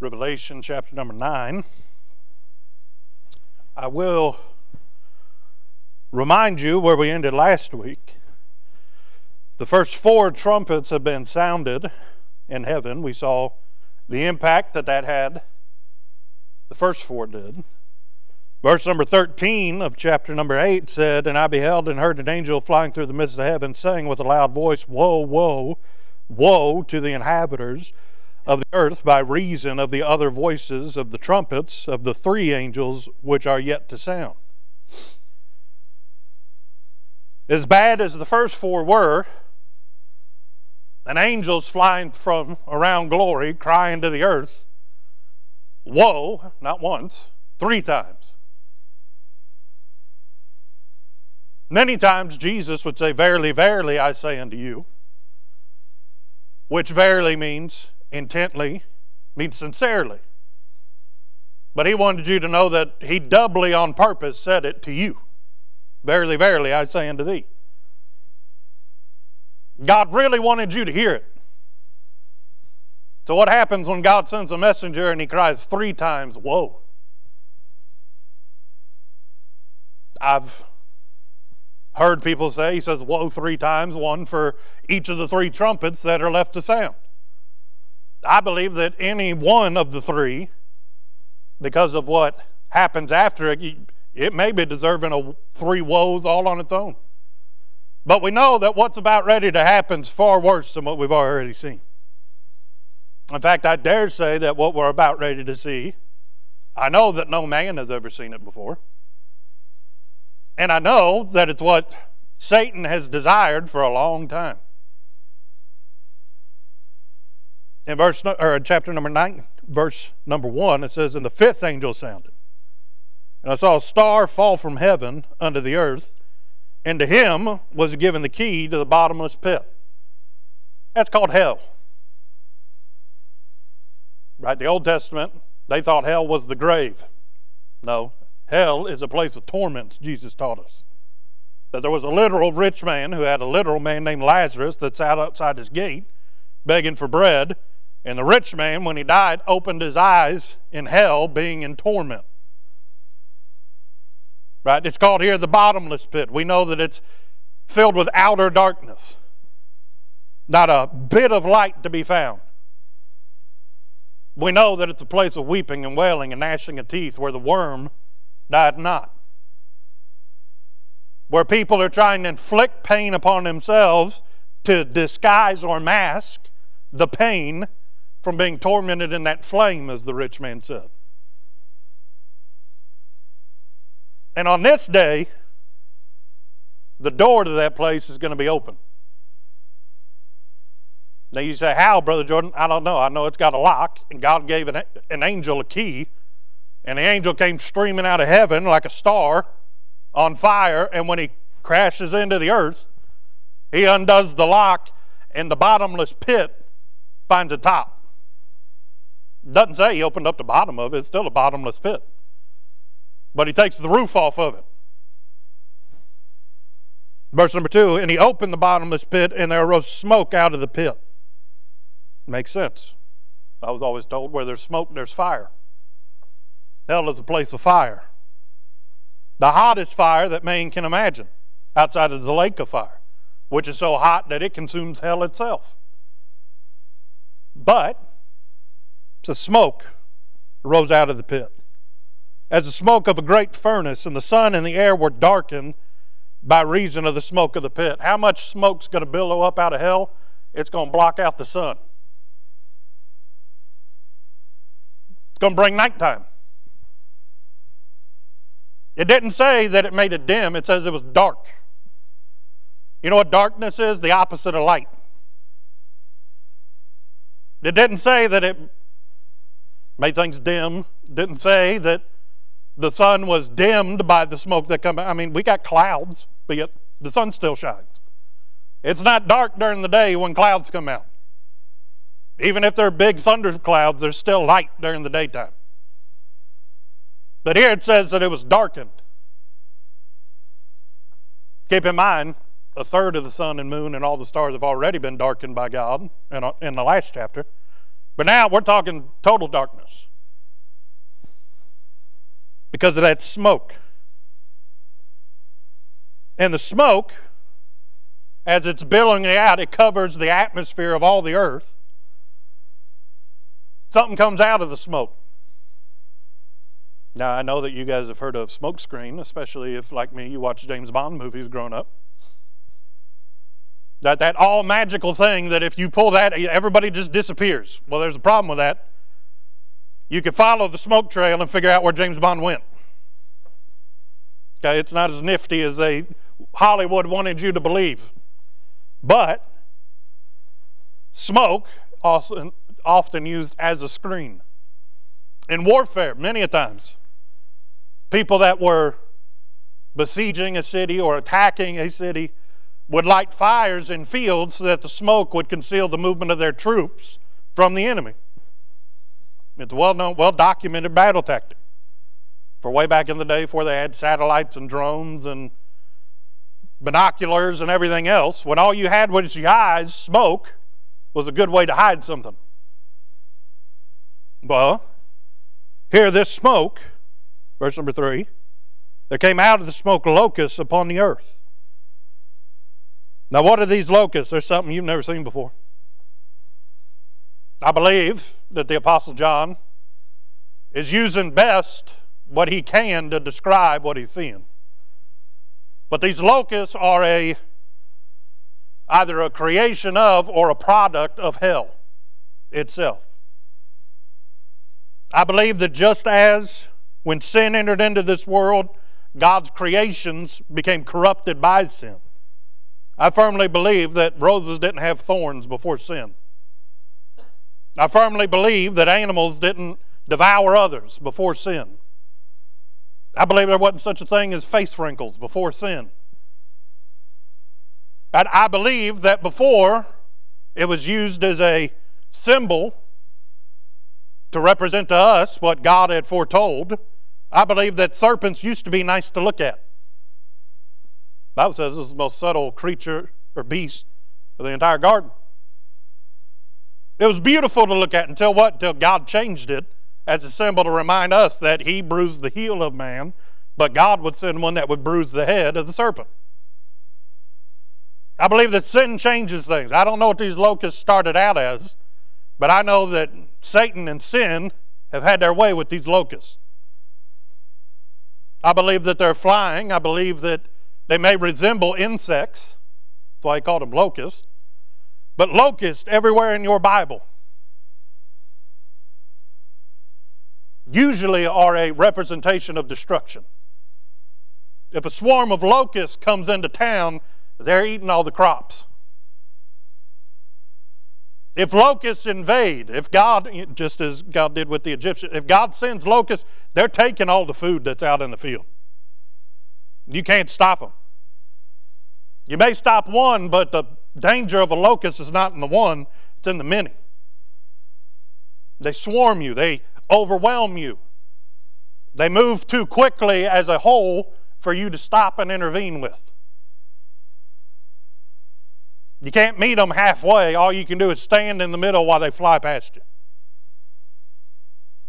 Revelation chapter number 9. I will remind you where we ended last week. The first four trumpets have been sounded in heaven. We saw the impact that that had. The first four did. Verse number 13 of chapter number 8 said, And I beheld and heard an angel flying through the midst of heaven, saying with a loud voice, Woe, woe, woe to the inhabitants of the earth by reason of the other voices of the trumpets of the three angels which are yet to sound. As bad as the first four were, and angels flying from around glory, crying to the earth, Woe, not once, three times. Many times Jesus would say, Verily, verily, I say unto you, which verily means intently, means sincerely. But he wanted you to know that he doubly on purpose said it to you. Verily, verily, I say unto thee. God really wanted you to hear it. So, what happens when God sends a messenger and he cries three times, Woe? I've heard people say, he says, Woe three times, one for each of the three trumpets that are left to sound. I believe that any one of the three, because of what happens after it, it may be deserving of three woes all on its own. But we know that what's about ready to happen is far worse than what we've already seen. In fact, I dare say that what we're about ready to see, I know that no man has ever seen it before. And I know that it's what Satan has desired for a long time. In verse or in chapter number 9 verse number 1 it says and the fifth angel sounded. And i saw a star fall from heaven unto the earth and to him was given the key to the bottomless pit. That's called hell. Right the old testament they thought hell was the grave. No hell is a place of torments jesus taught us. That there was a literal rich man who had a literal man named lazarus that sat outside his gate begging for bread and the rich man, when he died, opened his eyes in hell, being in torment. Right? It's called here the bottomless pit. We know that it's filled with outer darkness, not a bit of light to be found. We know that it's a place of weeping and wailing and gnashing of teeth where the worm died not. Where people are trying to inflict pain upon themselves to disguise or mask the pain from being tormented in that flame, as the rich man said. And on this day, the door to that place is going to be open. Now you say, How, Brother Jordan? I don't know. I know it's got a lock, and God gave an, an angel a key, and the angel came streaming out of heaven like a star on fire, and when he crashes into the earth, he undoes the lock, and the bottomless pit finds a top. Doesn't say he opened up the bottom of it, it's still a bottomless pit. But he takes the roof off of it. Verse number two, and he opened the bottomless pit, and there arose smoke out of the pit. Makes sense. I was always told where there's smoke, there's fire. Hell is a place of fire. The hottest fire that man can imagine, outside of the lake of fire, which is so hot that it consumes hell itself. But the smoke rose out of the pit. As the smoke of a great furnace, and the sun and the air were darkened by reason of the smoke of the pit. How much smoke's going to billow up out of hell? It's going to block out the sun. It's going to bring nighttime. It didn't say that it made it dim, it says it was dark. You know what darkness is? The opposite of light. It didn't say that it made things dim. Didn't say that the sun was dimmed by the smoke that come. I mean, we got clouds, but yet the sun still shines. It's not dark during the day when clouds come out. Even if they're big thunder clouds, there's still light during the daytime. But here it says that it was darkened. Keep in mind, a third of the sun and moon and all the stars have already been darkened by God in, in the last chapter. But now we're talking total darkness because of that smoke. And the smoke, as it's billowing out, it covers the atmosphere of all the earth. Something comes out of the smoke. Now, I know that you guys have heard of smoke screen, especially if, like me, you watch James Bond movies growing up. That, that all magical thing that if you pull that, everybody just disappears. Well, there's a problem with that. You can follow the smoke trail and figure out where James Bond went. Okay, it's not as nifty as they Hollywood wanted you to believe. But smoke also often used as a screen. In warfare, many a times, people that were besieging a city or attacking a city would light fires in fields so that the smoke would conceal the movement of their troops from the enemy. It's a well known, well documented battle tactic. For way back in the day, before they had satellites and drones and binoculars and everything else, when all you had was your eyes, smoke was a good way to hide something. Well, here, this smoke, verse number three, there came out of the smoke locusts upon the earth. Now, what are these locusts? There's something you've never seen before. I believe that the Apostle John is using best what he can to describe what he's seeing. But these locusts are a either a creation of or a product of hell itself. I believe that just as when sin entered into this world, God's creations became corrupted by sin. I firmly believe that roses didn't have thorns before sin. I firmly believe that animals didn't devour others before sin. I believe there wasn't such a thing as face wrinkles before sin. And I believe that before it was used as a symbol to represent to us what God had foretold. I believe that serpents used to be nice to look at. Bible says this is the most subtle creature or beast of the entire garden. It was beautiful to look at until what? Until God changed it as a symbol to remind us that He bruised the heel of man, but God would send one that would bruise the head of the serpent. I believe that sin changes things. I don't know what these locusts started out as, but I know that Satan and sin have had their way with these locusts. I believe that they're flying. I believe that they may resemble insects. That's why he called them locusts. But locusts everywhere in your Bible usually are a representation of destruction. If a swarm of locusts comes into town, they're eating all the crops. If locusts invade, if God, just as God did with the Egyptians, if God sends locusts, they're taking all the food that's out in the field. You can't stop them. You may stop one, but the danger of a locust is not in the one, it's in the many. They swarm you, they overwhelm you. They move too quickly as a whole for you to stop and intervene with. You can't meet them halfway. All you can do is stand in the middle while they fly past you.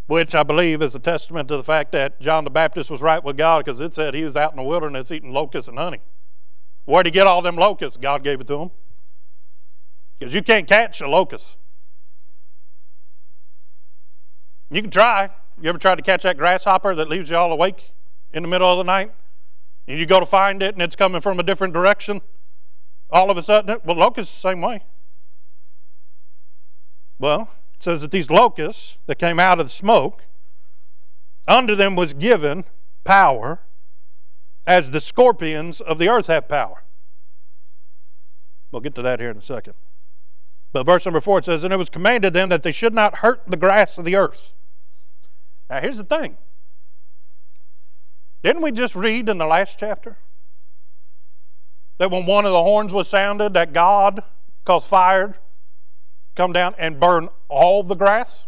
Which I believe is a testament to the fact that John the Baptist was right with God because it said he was out in the wilderness eating locusts and honey. Where'd he get all them locusts? God gave it to him. Because you can't catch a locust. You can try. You ever tried to catch that grasshopper that leaves you all awake in the middle of the night? And you go to find it and it's coming from a different direction? All of a sudden, well, locusts the same way. Well, it says that these locusts that came out of the smoke, under them was given power as the scorpions of the earth have power. We'll get to that here in a second. But verse number four it says, And it was commanded them that they should not hurt the grass of the earth. Now here's the thing. Didn't we just read in the last chapter that when one of the horns was sounded, that God caused fire come down and burn all the grass?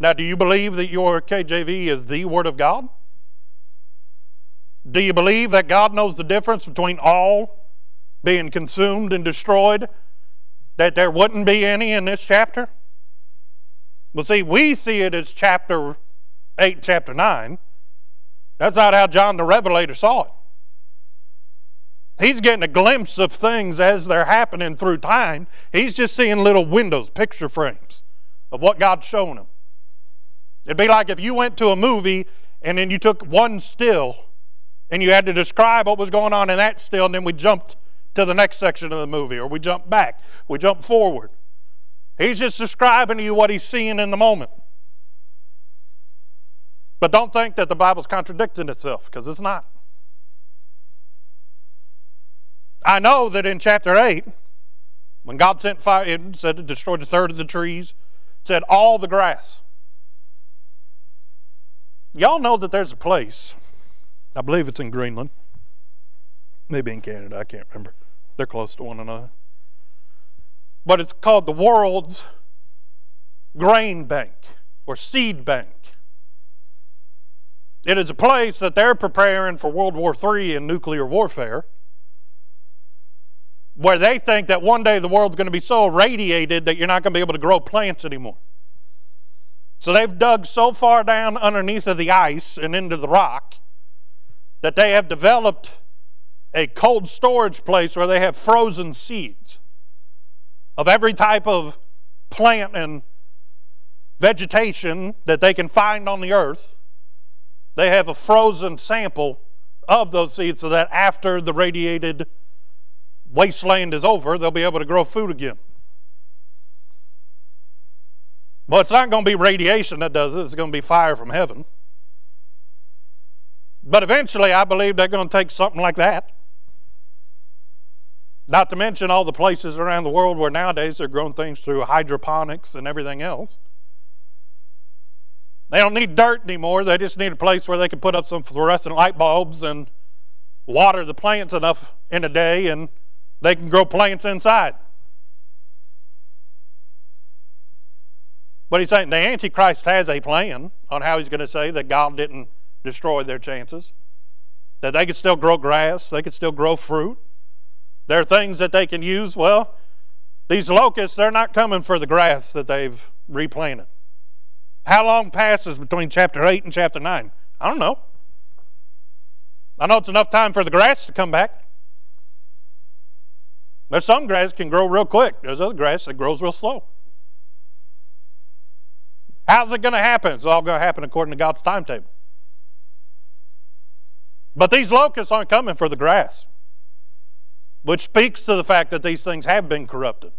Now, do you believe that your KJV is the Word of God? Do you believe that God knows the difference between all being consumed and destroyed that there wouldn't be any in this chapter? Well, see, we see it as chapter 8, chapter 9. That's not how John the Revelator saw it. He's getting a glimpse of things as they're happening through time. He's just seeing little windows, picture frames of what God's showing him. It'd be like if you went to a movie and then you took one still and you had to describe what was going on in that still, and then we jumped to the next section of the movie, or we jumped back, we jumped forward. He's just describing to you what he's seeing in the moment. But don't think that the Bible's contradicting itself, because it's not. I know that in chapter 8, when God sent fire, it said it destroyed a third of the trees, it said all the grass. Y'all know that there's a place, I believe it's in Greenland, maybe in Canada, I can't remember. They're close to one another. But it's called the world's grain bank or seed bank. It is a place that they're preparing for World War III and nuclear warfare, where they think that one day the world's going to be so irradiated that you're not going to be able to grow plants anymore. So they've dug so far down underneath of the ice and into the rock that they have developed a cold storage place where they have frozen seeds of every type of plant and vegetation that they can find on the earth. They have a frozen sample of those seeds so that after the radiated wasteland is over, they'll be able to grow food again. Well, it's not going to be radiation that does it, it's going to be fire from heaven. But eventually, I believe they're going to take something like that. Not to mention all the places around the world where nowadays they're growing things through hydroponics and everything else. They don't need dirt anymore. They just need a place where they can put up some fluorescent light bulbs and water the plants enough in a day and they can grow plants inside. But he's saying the Antichrist has a plan on how he's going to say that God didn't destroy their chances, that they could still grow grass, they could still grow fruit. There are things that they can use. Well, these locusts, they're not coming for the grass that they've replanted. How long passes between chapter 8 and chapter 9? I don't know. I know it's enough time for the grass to come back. There's some grass can grow real quick. There's other grass that grows real slow. How's it going to happen? It's all going to happen according to God's timetable. But these locusts aren't coming for the grass, which speaks to the fact that these things have been corrupted.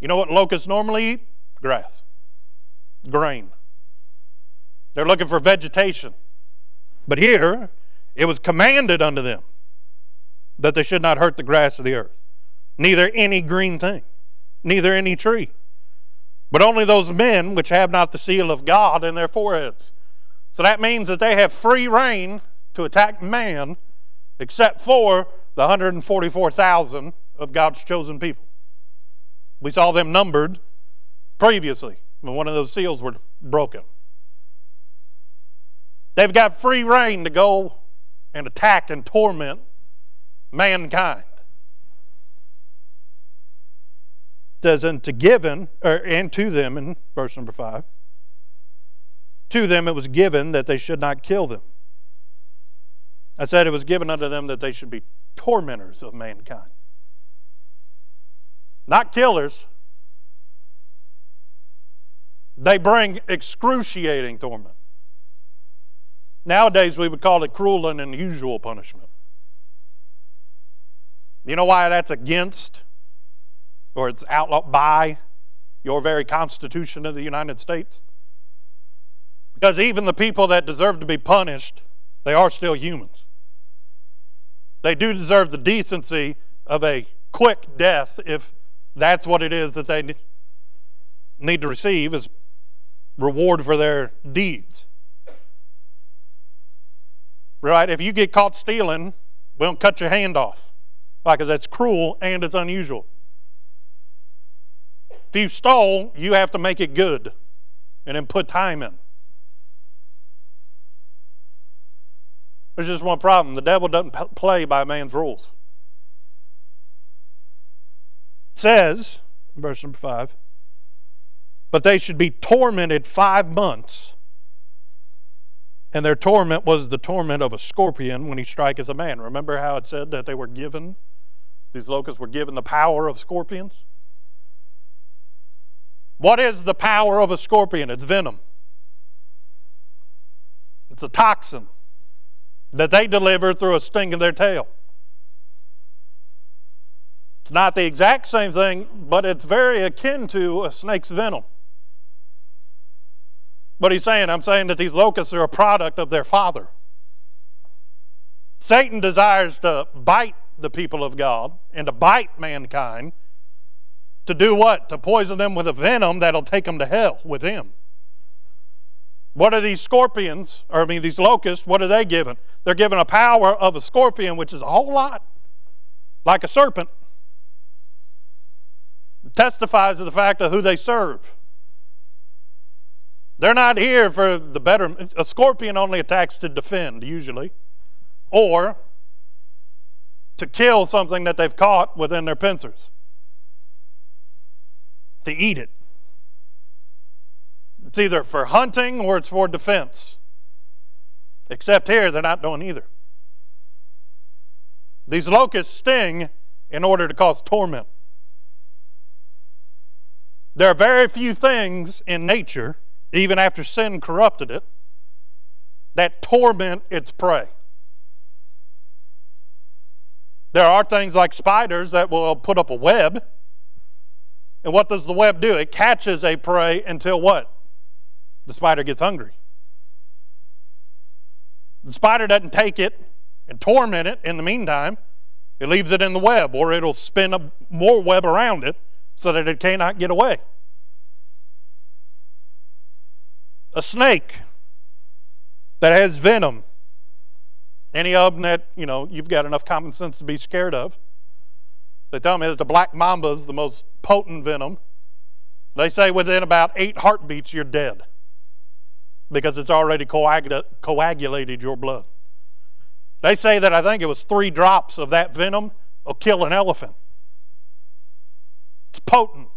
You know what locusts normally eat? Grass, grain. They're looking for vegetation. But here, it was commanded unto them that they should not hurt the grass of the earth neither any green thing, neither any tree, but only those men which have not the seal of God in their foreheads. So that means that they have free rein to attack man, except for the 144,000 of God's chosen people. We saw them numbered previously when one of those seals were broken. They've got free rein to go and attack and torment mankind. It says, and to given, or, and to them in verse number five, to them it was given that they should not kill them. I said it was given unto them that they should be tormentors of mankind. Not killers. They bring excruciating torment. Nowadays, we would call it cruel and unusual punishment. You know why that's against or it's outlawed by your very Constitution of the United States? Because even the people that deserve to be punished, they are still humans. They do deserve the decency of a quick death if that's what it is that they need to receive as reward for their deeds. Right? If you get caught stealing, we don't cut your hand off. Because that's cruel and it's unusual. If you stole, you have to make it good and then put time in. There's just one problem the devil doesn't play by man's rules. It says verse number 5. But they should be tormented five months. And their torment was the torment of a scorpion when he striketh a man. Remember how it said that they were given, these locusts were given the power of scorpions? What is the power of a scorpion? It's venom. It's a toxin that they deliver through a sting of their tail. It's not the exact same thing, but it's very akin to a snake's venom. What he's saying, I'm saying that these locusts are a product of their father. Satan desires to bite the people of God and to bite mankind to do what? To poison them with a venom that'll take them to hell with him. What are these scorpions, or I mean these locusts, what are they given? They're given a power of a scorpion, which is a whole lot like a serpent. It testifies to the fact of who they serve. They're not here for the better. A scorpion only attacks to defend, usually, or to kill something that they've caught within their pincers, to eat it. It's either for hunting or it's for defense. Except here, they're not doing either. These locusts sting in order to cause torment. There are very few things in nature, even after sin corrupted it, that torment its prey. There are things like spiders that will put up a web. And what does the web do? It catches a prey until what? The spider gets hungry. The spider doesn't take it and torment it in the meantime. It leaves it in the web, or it'll spin a, more web around it so that it cannot get away. A snake that has venom, any of them that, you know, you've got enough common sense to be scared of. They tell me that the black mamba is the most potent venom. They say within about eight heartbeats, you're dead because it's already coagulated your blood. They say that I think it was three drops of that venom will kill an elephant. It's potent.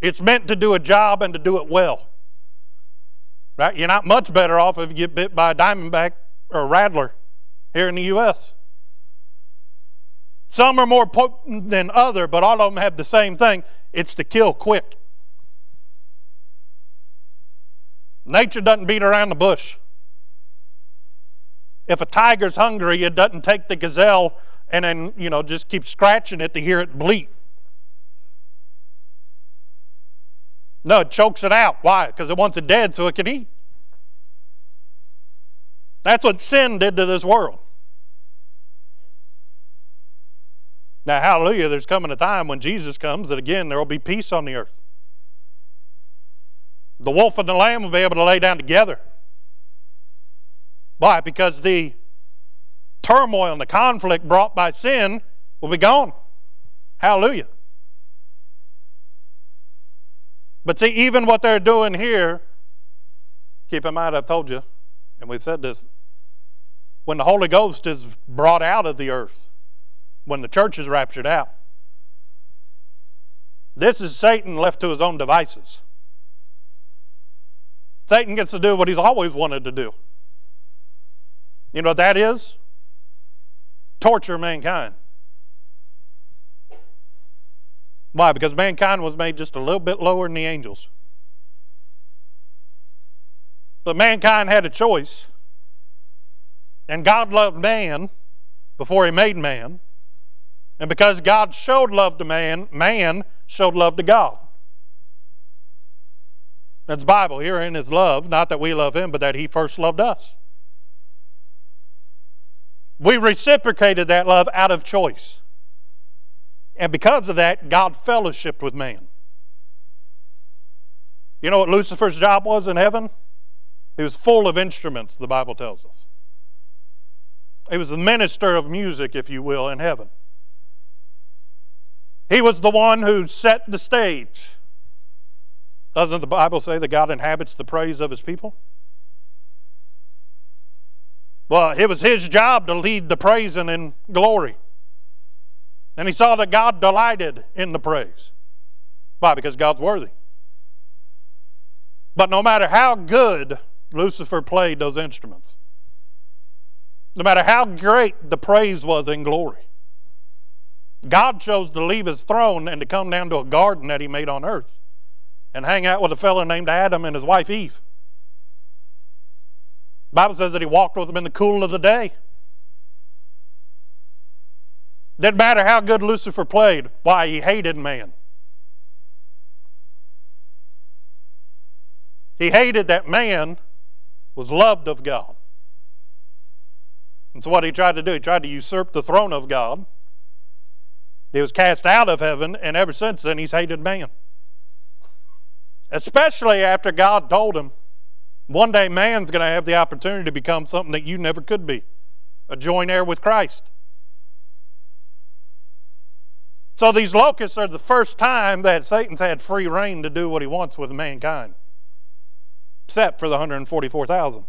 It's meant to do a job and to do it well. Right? You're not much better off if you get bit by a diamondback or a rattler here in the U.S. Some are more potent than other, but all of them have the same thing. It's to kill quick. Nature doesn't beat around the bush. If a tiger's hungry, it doesn't take the gazelle and then, you know, just keep scratching it to hear it bleat. No, it chokes it out. Why? Because it wants it dead so it can eat. That's what sin did to this world. Now, hallelujah, there's coming a time when Jesus comes that again there will be peace on the earth. The wolf and the lamb will be able to lay down together. Why? Because the turmoil and the conflict brought by sin will be gone. Hallelujah. But see, even what they're doing here, keep in mind, I've told you, and we've said this, when the Holy Ghost is brought out of the earth, when the church is raptured out, this is Satan left to his own devices. Satan gets to do what he's always wanted to do. You know what that is? Torture mankind. Why? Because mankind was made just a little bit lower than the angels. But mankind had a choice. And God loved man before he made man. And because God showed love to man, man showed love to God. That's Bible. Herein is love, not that we love him, but that he first loved us. We reciprocated that love out of choice. And because of that, God fellowshiped with man. You know what Lucifer's job was in heaven? He was full of instruments, the Bible tells us. He was the minister of music, if you will, in heaven. He was the one who set the stage. Doesn't the Bible say that God inhabits the praise of his people? Well, it was his job to lead the praising in glory. And he saw that God delighted in the praise. Why? Because God's worthy. But no matter how good Lucifer played those instruments, no matter how great the praise was in glory, God chose to leave his throne and to come down to a garden that he made on earth and hang out with a fellow named Adam and his wife Eve. The Bible says that he walked with them in the cool of the day. Didn't matter how good Lucifer played, why he hated man. He hated that man was loved of God. And so what he tried to do, he tried to usurp the throne of God. He was cast out of heaven, and ever since then he's hated man. Especially after God told him, one day man's going to have the opportunity to become something that you never could be a joint heir with Christ. So these locusts are the first time that Satan's had free rein to do what he wants with mankind, except for the 144,000.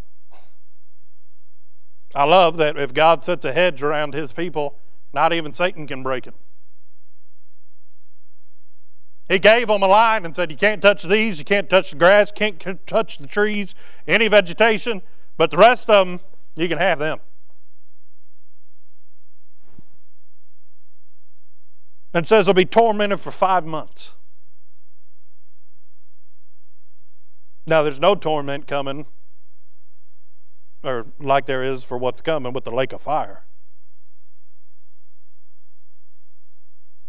I love that if God sets a hedge around his people, not even Satan can break it. He gave them a line and said, You can't touch these, you can't touch the grass, can't touch the trees, any vegetation, but the rest of them, you can have them. and says they'll be tormented for five months. Now, there's no torment coming, or like there is for what's coming with the lake of fire.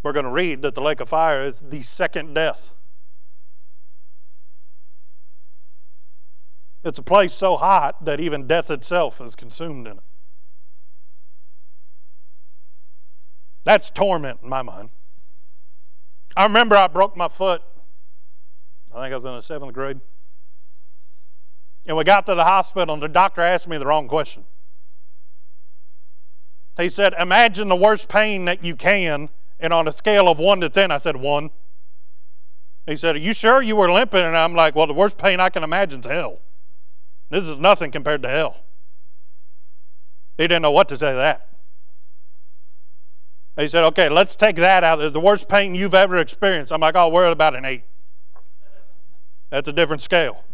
We're going to read that the lake of fire is the second death. It's a place so hot that even death itself is consumed in it. That's torment in my mind. I remember I broke my foot. I think I was in the seventh grade. And we got to the hospital, and the doctor asked me the wrong question. He said, Imagine the worst pain that you can. And on a scale of 1 to 10, I said, 1. He said, Are you sure you were limping? And I'm like, Well, the worst pain I can imagine is hell. This is nothing compared to hell. He didn't know what to say to that. He said, okay, let's take that out. The worst pain you've ever experienced. I'm like, oh, we're about an eight. That's a different scale.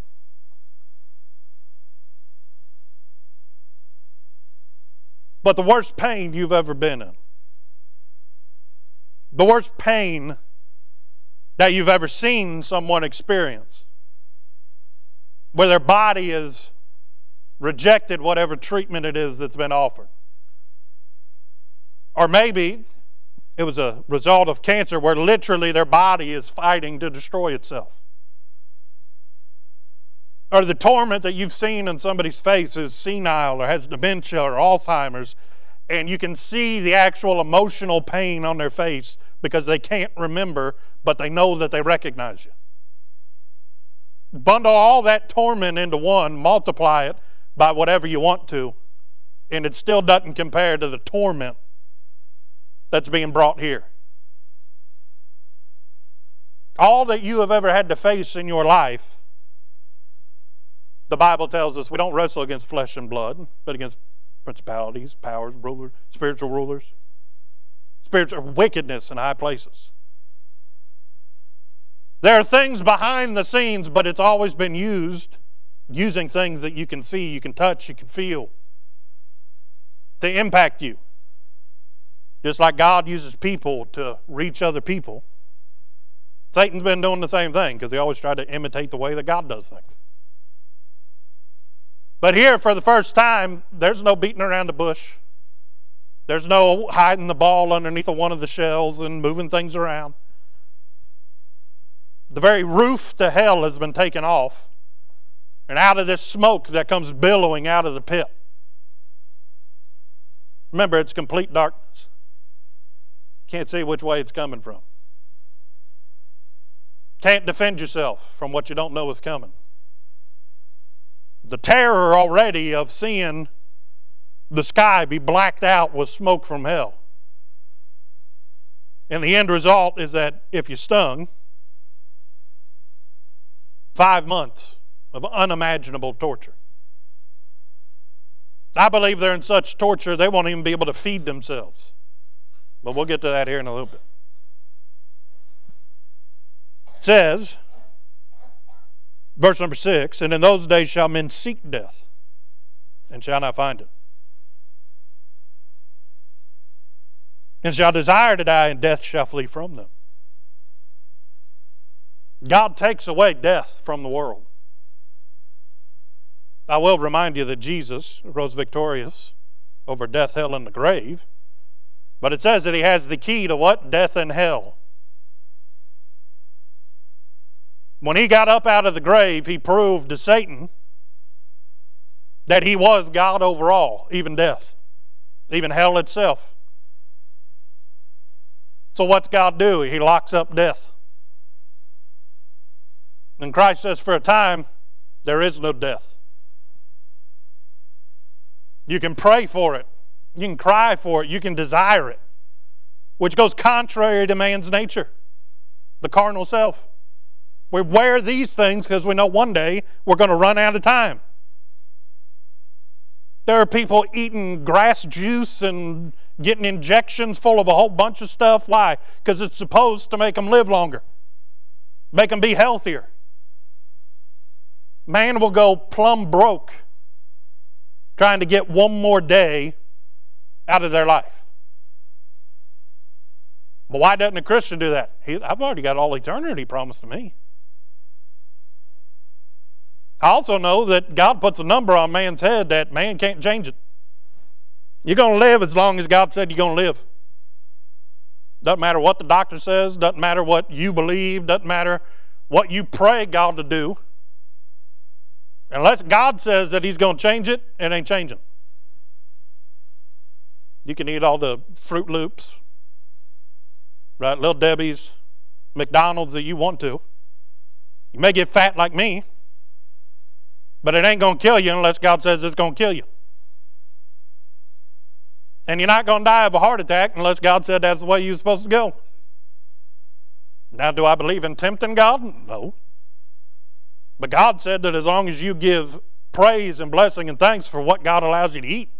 But the worst pain you've ever been in, the worst pain that you've ever seen someone experience, where their body has rejected whatever treatment it is that's been offered. Or maybe it was a result of cancer where literally their body is fighting to destroy itself. Or the torment that you've seen in somebody's face is senile or has dementia or Alzheimer's, and you can see the actual emotional pain on their face because they can't remember, but they know that they recognize you. Bundle all that torment into one, multiply it by whatever you want to, and it still doesn't compare to the torment that's being brought here. All that you have ever had to face in your life, the Bible tells us we don't wrestle against flesh and blood, but against principalities, powers, rulers, spiritual rulers, spiritual wickedness in high places. There are things behind the scenes, but it's always been used, using things that you can see, you can touch, you can feel, to impact you. Just like God uses people to reach other people, Satan's been doing the same thing because he always tried to imitate the way that God does things. But here, for the first time, there's no beating around the bush. There's no hiding the ball underneath of one of the shells and moving things around. The very roof to hell has been taken off. And out of this smoke that comes billowing out of the pit. Remember, it's complete darkness. Can't see which way it's coming from. Can't defend yourself from what you don't know is coming. The terror already of seeing the sky be blacked out with smoke from hell. And the end result is that if you're stung, five months of unimaginable torture. I believe they're in such torture they won't even be able to feed themselves. But we'll get to that here in a little bit. says, verse number 6 And in those days shall men seek death and shall not find it. And shall desire to die, and death shall flee from them. God takes away death from the world. I will remind you that Jesus rose victorious over death, hell, and the grave. But it says that he has the key to what? Death and hell. When he got up out of the grave, he proved to Satan that he was God over all, even death, even hell itself. So, what's God do? He locks up death. And Christ says, for a time, there is no death. You can pray for it, you can cry for it, you can desire it, which goes contrary to man's nature, the carnal self. We wear these things because we know one day we're going to run out of time. There are people eating grass juice and getting injections full of a whole bunch of stuff. Why? Because it's supposed to make them live longer, make them be healthier. Man will go plumb broke trying to get one more day out of their life. But why doesn't a Christian do that? He, I've already got all eternity promised to me. I also know that God puts a number on man's head that man can't change it. You're going to live as long as God said you're going to live. Doesn't matter what the doctor says, doesn't matter what you believe, doesn't matter what you pray God to do. Unless God says that He's going to change it, it ain't changing. You can eat all the Froot Loops, right? Little Debbie's, McDonald's that you want to. You may get fat like me, but it ain't going to kill you unless God says it's going to kill you. And you're not going to die of a heart attack unless God said that's the way you're supposed to go. Now, do I believe in tempting God? No. But God said that as long as you give praise and blessing and thanks for what God allows you to eat,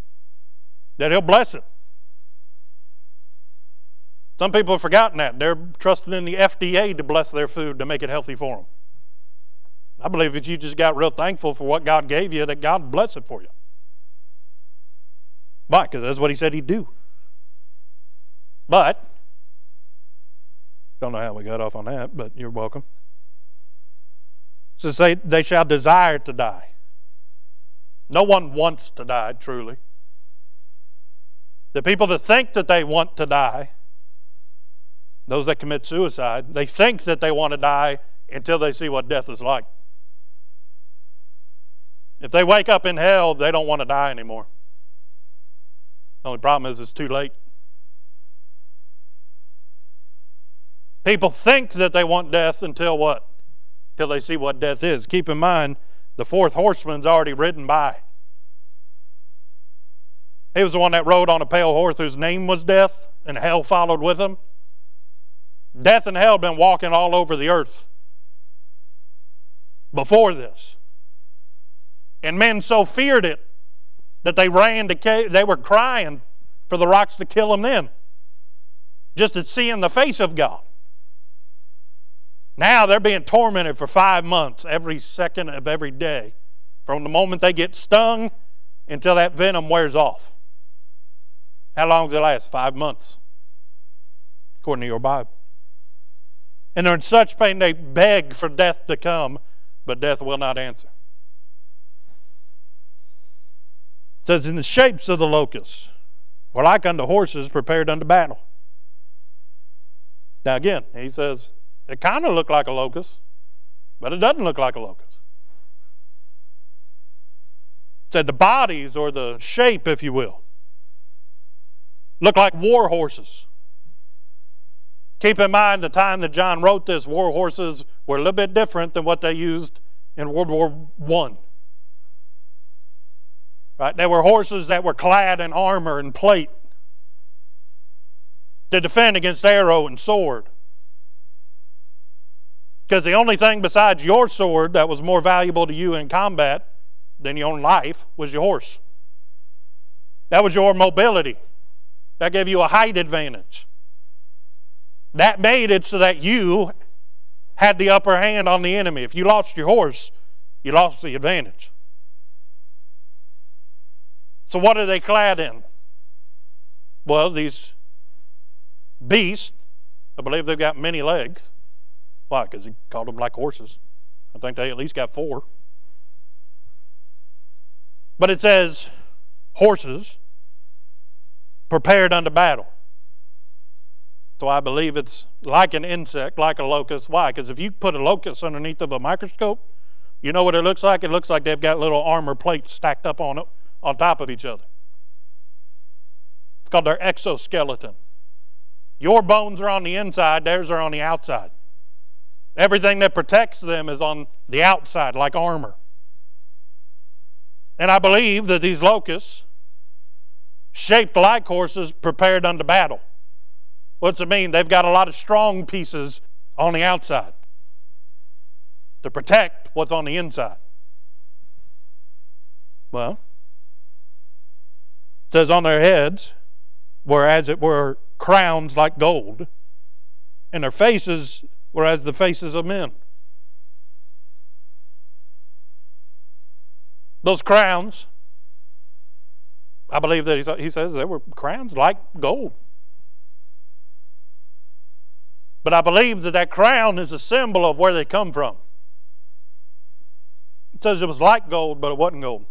that He'll bless it. Some people have forgotten that. They're trusting in the FDA to bless their food to make it healthy for them. I believe that you just got real thankful for what God gave you, that God bless it for you. Why? Because that's what He said He'd do. But, don't know how we got off on that, but you're welcome. So say they shall desire to die. No one wants to die, truly. The people that think that they want to die, those that commit suicide, they think that they want to die until they see what death is like. If they wake up in hell, they don't want to die anymore. The only problem is it's too late. People think that they want death until what? Till they see what death is. Keep in mind, the fourth horseman's already ridden by. He was the one that rode on a pale horse whose name was death, and hell followed with him. Death and hell had been walking all over the earth before this. And men so feared it that they ran to cave, they were crying for the rocks to kill them then. Just at seeing the face of God. Now they're being tormented for five months, every second of every day, from the moment they get stung until that venom wears off. How long does it last? Five months, according to your Bible. And they're in such pain they beg for death to come, but death will not answer. It says, In the shapes of the locusts were like unto horses prepared unto battle. Now, again, he says, it kind of looked like a locust, but it doesn't look like a locust. Said the bodies, or the shape, if you will, look like war horses. Keep in mind the time that John wrote this, war horses were a little bit different than what they used in World War One. Right? They were horses that were clad in armor and plate to defend against arrow and sword. Because the only thing besides your sword that was more valuable to you in combat than your own life was your horse. That was your mobility. That gave you a height advantage. That made it so that you had the upper hand on the enemy. If you lost your horse, you lost the advantage. So, what are they clad in? Well, these beasts, I believe they've got many legs. Why? Because he called them like horses. I think they at least got four. But it says horses prepared unto battle. So I believe it's like an insect, like a locust. Why? Because if you put a locust underneath of a microscope, you know what it looks like? It looks like they've got little armor plates stacked up on, on top of each other. It's called their exoskeleton. Your bones are on the inside, theirs are on the outside. Everything that protects them is on the outside, like armor. And I believe that these locusts, shaped like horses, prepared unto battle. What's it mean? They've got a lot of strong pieces on the outside to protect what's on the inside. Well, says on their heads were as it were crowns like gold, and their faces were as the faces of men. Those crowns, I believe that he says they were crowns like gold. But I believe that that crown is a symbol of where they come from. It says it was like gold, but it wasn't gold.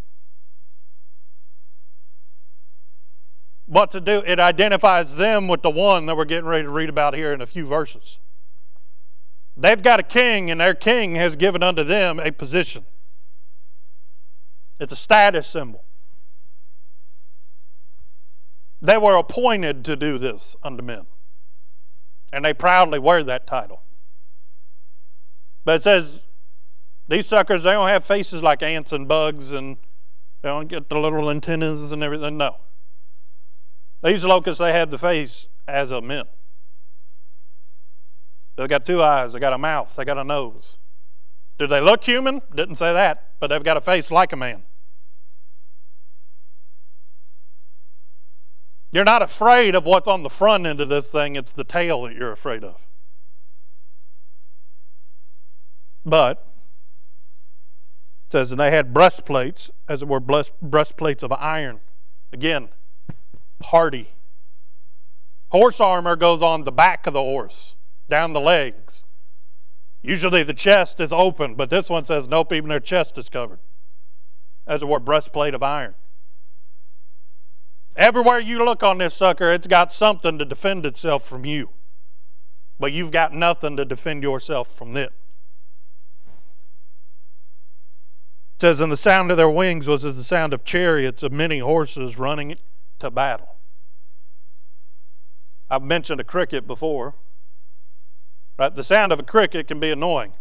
What to do? It identifies them with the one that we're getting ready to read about here in a few verses. They've got a king, and their king has given unto them a position. It's a status symbol. They were appointed to do this unto men. And they proudly wear that title. But it says these suckers, they don't have faces like ants and bugs and they don't get the little antennas and everything. No. These locusts, they have the face as of men. They've got two eyes, they got a mouth, they got a nose. Do they look human? Didn't say that, but they've got a face like a man. You're not afraid of what's on the front end of this thing, it's the tail that you're afraid of. But, it says, and they had breastplates, as it were, breastplates of iron. Again, hardy. Horse armor goes on the back of the horse, down the legs. Usually the chest is open, but this one says, nope, even their chest is covered. As it were, breastplate of iron. Everywhere you look on this sucker, it's got something to defend itself from you. But you've got nothing to defend yourself from it. It says, And the sound of their wings was as the sound of chariots of many horses running to battle. I've mentioned a cricket before. Right? The sound of a cricket can be annoying.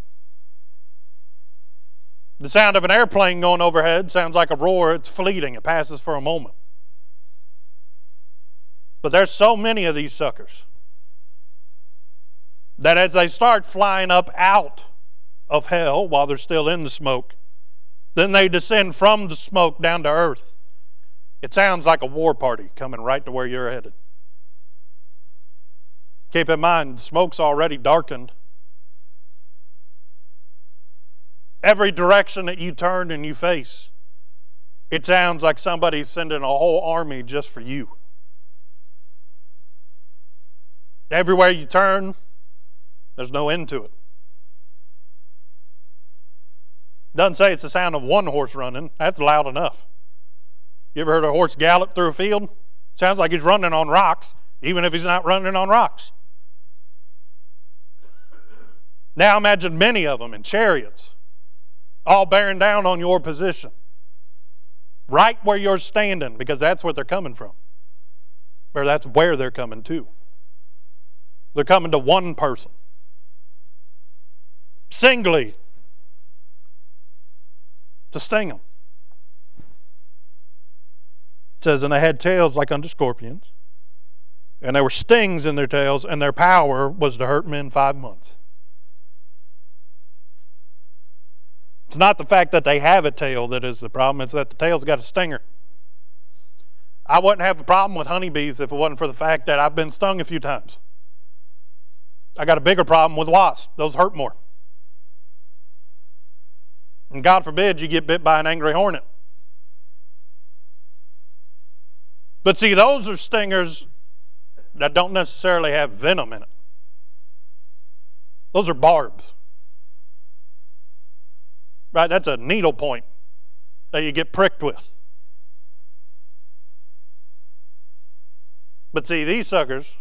The sound of an airplane going overhead sounds like a roar. It's fleeting, it passes for a moment. But there's so many of these suckers that as they start flying up out of hell while they're still in the smoke, then they descend from the smoke down to earth. It sounds like a war party coming right to where you're headed. Keep in mind, the smoke's already darkened. Every direction that you turn and you face, it sounds like somebody's sending a whole army just for you. Everywhere you turn, there's no end to it. Doesn't say it's the sound of one horse running. That's loud enough. You ever heard a horse gallop through a field? Sounds like he's running on rocks, even if he's not running on rocks. Now imagine many of them in chariots, all bearing down on your position, right where you're standing, because that's where they're coming from, or that's where they're coming to. They're coming to one person, singly, to sting them. It says, and they had tails like unto scorpions, and there were stings in their tails, and their power was to hurt men five months. It's not the fact that they have a tail that is the problem, it's that the tail's got a stinger. I wouldn't have a problem with honeybees if it wasn't for the fact that I've been stung a few times. I got a bigger problem with wasps. Those hurt more. And God forbid you get bit by an angry hornet. But see, those are stingers that don't necessarily have venom in it. Those are barbs. Right? That's a needle point that you get pricked with. But see, these suckers,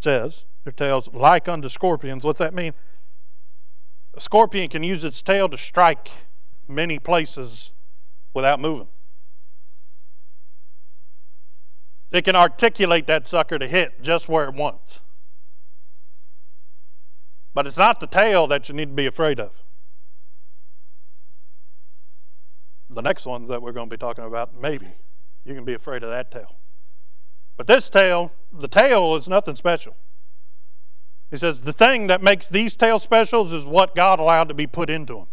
says, their tails like unto scorpions. What's that mean? A scorpion can use its tail to strike many places without moving. It can articulate that sucker to hit just where it wants. But it's not the tail that you need to be afraid of. The next ones that we're going to be talking about, maybe you can be afraid of that tail. But this tail, the tail is nothing special. He says the thing that makes these tail specials is what God allowed to be put into them.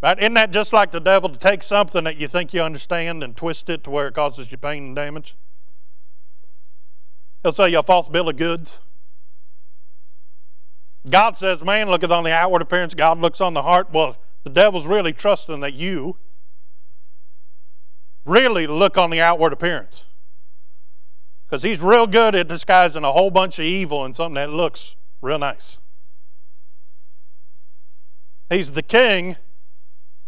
Right? Isn't that just like the devil to take something that you think you understand and twist it to where it causes you pain and damage? He'll sell you a false bill of goods. God says, man, looketh on the outward appearance, God looks on the heart. Well, the devil's really trusting that you really look on the outward appearance. Because he's real good at disguising a whole bunch of evil in something that looks real nice. He's the king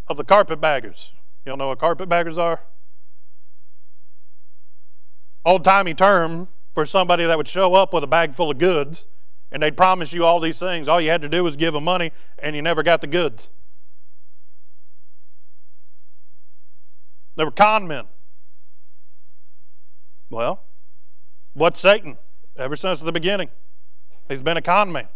of the carpetbaggers. You all know what carpetbaggers are? Old timey term for somebody that would show up with a bag full of goods and they'd promise you all these things. All you had to do was give them money and you never got the goods. They were con men. Well, what's Satan? Ever since the beginning, he's been a con man.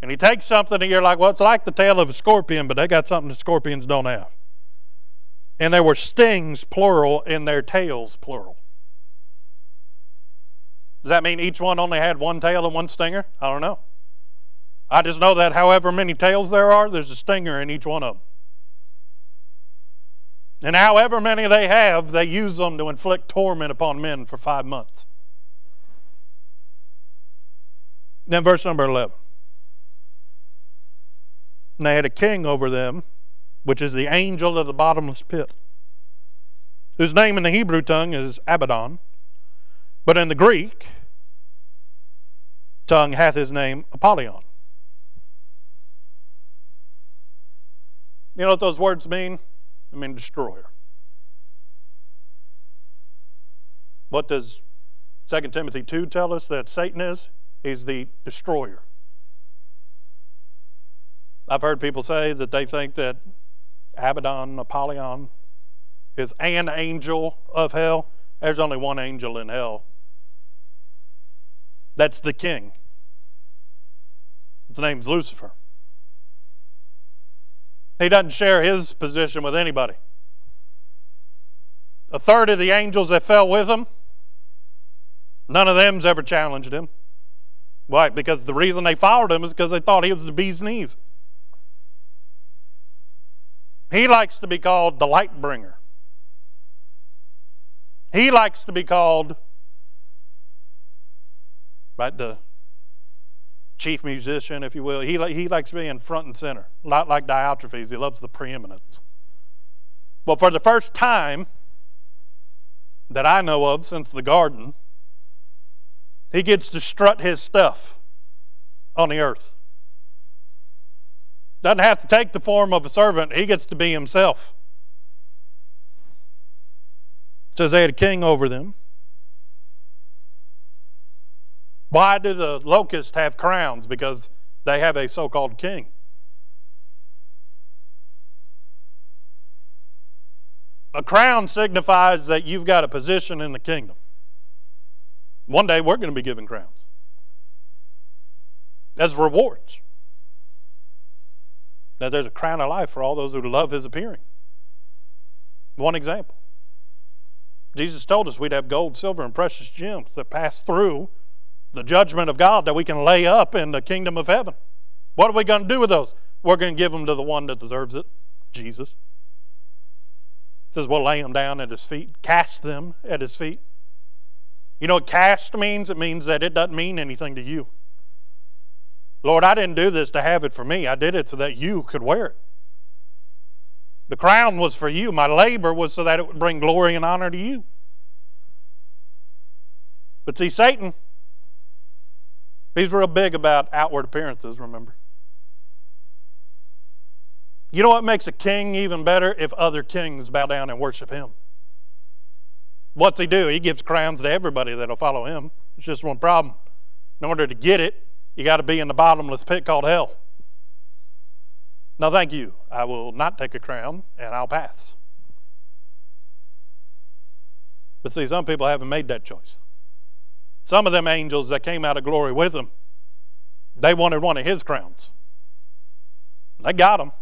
And he takes something and you're like, well, it's like the tail of a scorpion, but they got something that scorpions don't have. And there were stings, plural, in their tails, plural. Does that mean each one only had one tail and one stinger? I don't know. I just know that however many tails there are, there's a stinger in each one of them. And however many they have, they use them to inflict torment upon men for five months. Then, verse number 11. And they had a king over them, which is the angel of the bottomless pit, whose name in the Hebrew tongue is Abaddon, but in the Greek tongue hath his name Apollyon. You know what those words mean? I mean, destroyer. What does 2 Timothy 2 tell us that Satan is? He's the destroyer. I've heard people say that they think that Abaddon, Apollyon, is an angel of hell. There's only one angel in hell. That's the king. His name's Lucifer. He doesn't share his position with anybody. A third of the angels that fell with him, none of them's ever challenged him. Why? Because the reason they followed him is because they thought he was the bee's knees. He likes to be called the light bringer. He likes to be called right the chief musician, if you will. He, he likes being front and center, not like Diotrephes. He loves the preeminence. But for the first time that I know of since the garden, he gets to strut his stuff on the earth. Doesn't have to take the form of a servant, he gets to be himself. Says they had a king over them. Why do the locusts have crowns? Because they have a so called king. A crown signifies that you've got a position in the kingdom. One day we're going to be given crowns as rewards. Now, there's a crown of life for all those who love his appearing. One example Jesus told us we'd have gold, silver, and precious gems that pass through the judgment of God that we can lay up in the kingdom of heaven. What are we going to do with those? We're going to give them to the one that deserves it, Jesus. Says we'll lay them down at his feet, cast them at his feet. You know what cast means? It means that it doesn't mean anything to you. Lord, I didn't do this to have it for me. I did it so that you could wear it. The crown was for you. My labor was so that it would bring glory and honor to you. But see, Satan, he's real big about outward appearances, remember? You know what makes a king even better? If other kings bow down and worship him. What's he do? He gives crowns to everybody that'll follow him. It's just one problem. In order to get it, you got to be in the bottomless pit called hell. No, thank you. I will not take a crown and I'll pass. But see, some people haven't made that choice. Some of them angels that came out of glory with him, they wanted one of his crowns. They got him.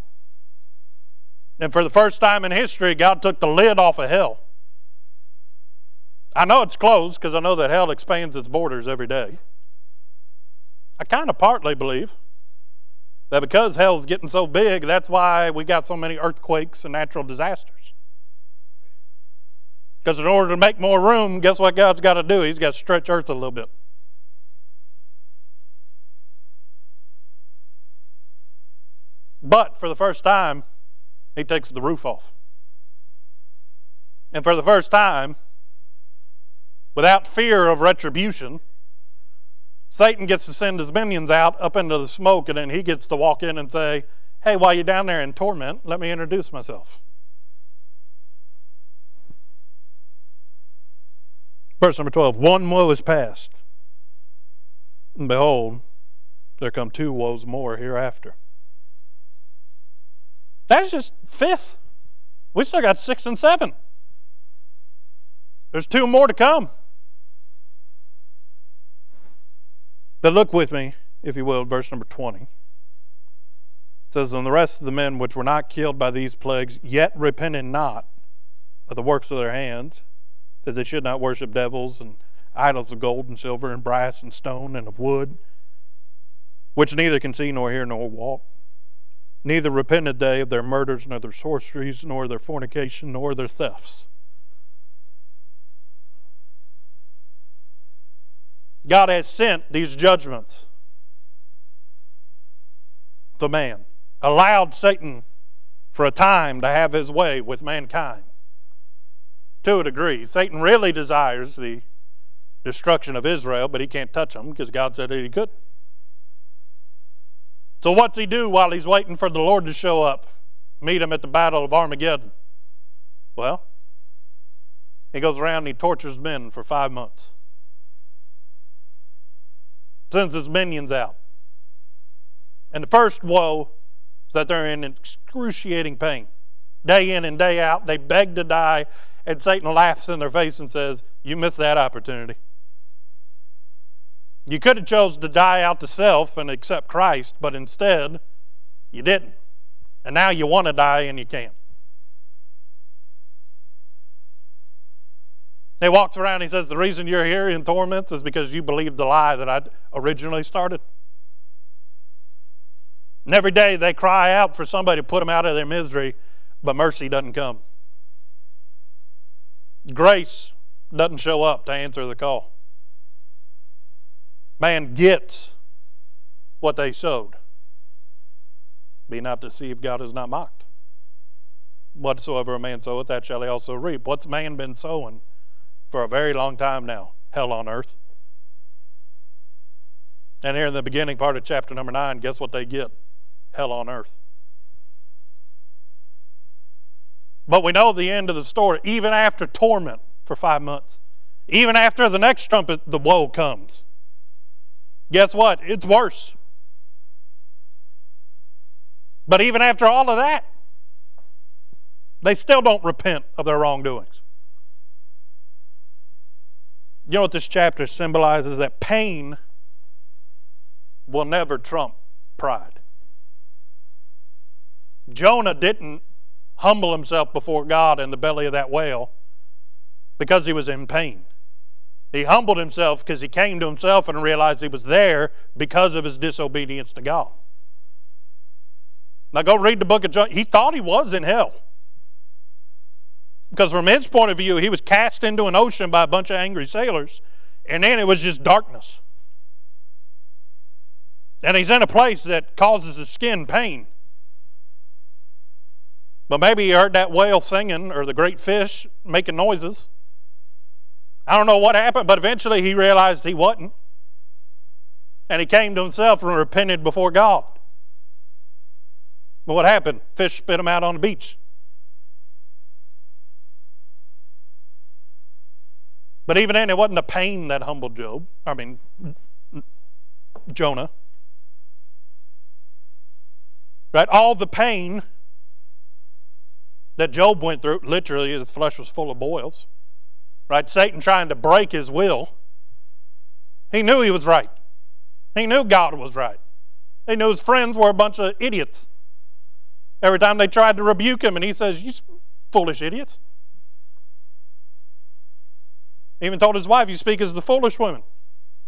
And for the first time in history, God took the lid off of hell. I know it's closed because I know that hell expands its borders every day. I kind of partly believe that because hell's getting so big, that's why we got so many earthquakes and natural disasters. Because in order to make more room, guess what God's got to do? He's got to stretch earth a little bit. But for the first time, he takes the roof off. And for the first time, without fear of retribution, Satan gets to send his minions out up into the smoke, and then he gets to walk in and say, Hey, while you're down there in torment, let me introduce myself. Verse number 12 One woe is past, and behold, there come two woes more hereafter. That's just fifth. We still got six and seven. There's two more to come. But look with me, if you will, verse number 20. It says, And the rest of the men which were not killed by these plagues yet repented not of the works of their hands, that they should not worship devils and idols of gold and silver and brass and stone and of wood, which neither can see nor hear nor walk. Neither repented they of their murders, nor their sorceries, nor their fornication, nor their thefts. God has sent these judgments to man, allowed Satan for a time to have his way with mankind. To a degree, Satan really desires the destruction of Israel, but he can't touch them because God said that he couldn't. So, what's he do while he's waiting for the Lord to show up, meet him at the Battle of Armageddon? Well, he goes around and he tortures men for five months sends his minions out. And the first woe is that they're in excruciating pain. Day in and day out, they beg to die, and Satan laughs in their face and says, You missed that opportunity. You could have chose to die out to self and accept Christ, but instead, you didn't. And now you want to die and you can't. He walks around and he says, The reason you're here in torments is because you believed the lie that I originally started. And every day they cry out for somebody to put them out of their misery, but mercy doesn't come. Grace doesn't show up to answer the call. Man gets what they sowed. Be not deceived, God is not mocked. Whatsoever a man soweth, that shall he also reap. What's man been sowing? for a very long time now hell on earth. And here in the beginning part of chapter number 9, guess what they get? Hell on earth. But we know the end of the story. Even after torment for five months, even after the next trumpet, the woe comes. Guess what? It's worse. But even after all of that, they still don't repent of their wrongdoings. You know what this chapter symbolizes? That pain will never trump pride. Jonah didn't humble himself before God in the belly of that whale because he was in pain. He humbled himself because he came to himself and realized he was there because of his disobedience to God. Now go read the book of John. He thought he was in hell. Because from his point of view, he was cast into an ocean by a bunch of angry sailors, and then it was just darkness. And he's in a place that causes his skin pain. But maybe he heard that whale singing or the great fish making noises. I don't know what happened, but eventually he realized he wasn't. And he came to himself and repented before God. But what happened? Fish spit him out on the beach. But even then, it wasn't the pain that humbled Job. I mean, Jonah. Right? All the pain that Job went through, literally, his flesh was full of boils. Right? Satan trying to break his will. He knew he was right. He knew God was right. He knew his friends were a bunch of idiots. Every time they tried to rebuke him, and he says, You foolish idiots. He even told his wife, You speak as the foolish woman.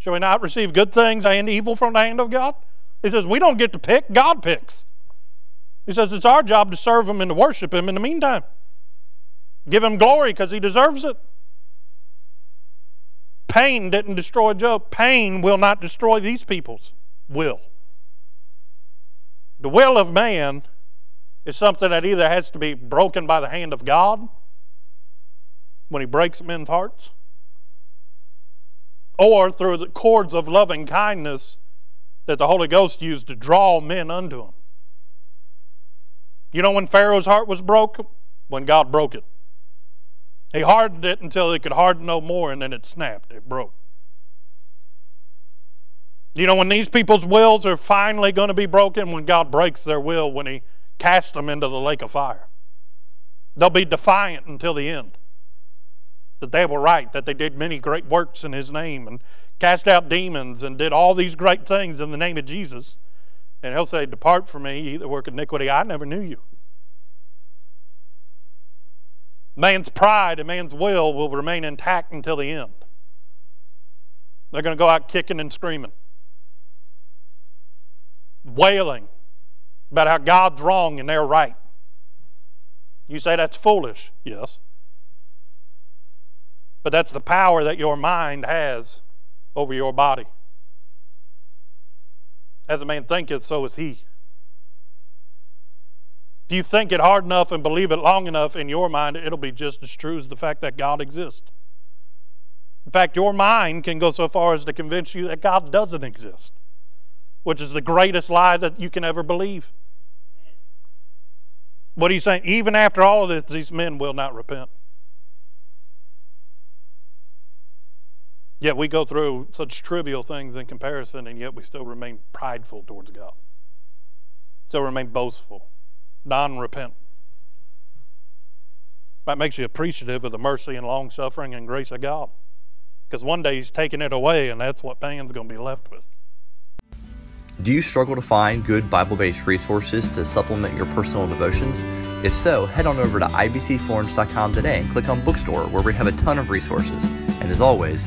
Shall we not receive good things and evil from the hand of God? He says, We don't get to pick, God picks. He says, It's our job to serve Him and to worship Him in the meantime. Give Him glory because He deserves it. Pain didn't destroy Job. Pain will not destroy these people's will. The will of man is something that either has to be broken by the hand of God when He breaks men's hearts, or through the cords of loving kindness that the Holy Ghost used to draw men unto Him. You know when Pharaoh's heart was broke? When God broke it. He hardened it until he could harden no more, and then it snapped. It broke. You know, when these people's wills are finally going to be broken, when God breaks their will, when He casts them into the lake of fire, they'll be defiant until the end. That they were right, that they did many great works in His name and cast out demons and did all these great things in the name of Jesus. And He'll say, Depart from me, ye that work iniquity, I never knew you. Man's pride and man's will will remain intact until the end. They're going to go out kicking and screaming, wailing about how God's wrong and they're right. You say that's foolish. Yes. But that's the power that your mind has over your body. As a man thinketh, so is he. If you think it hard enough and believe it long enough in your mind, it'll be just as true as the fact that God exists. In fact, your mind can go so far as to convince you that God doesn't exist, which is the greatest lie that you can ever believe. What are you saying? Even after all of this, these men will not repent. Yet we go through such trivial things in comparison, and yet we still remain prideful towards God. Still remain boastful non repentant. That makes you appreciative of the mercy and long suffering and grace of God. Because one day He's taking it away, and that's what man's going to be left with. Do you struggle to find good Bible based resources to supplement your personal devotions? If so, head on over to ibcflorence.com today and click on Bookstore, where we have a ton of resources. And as always,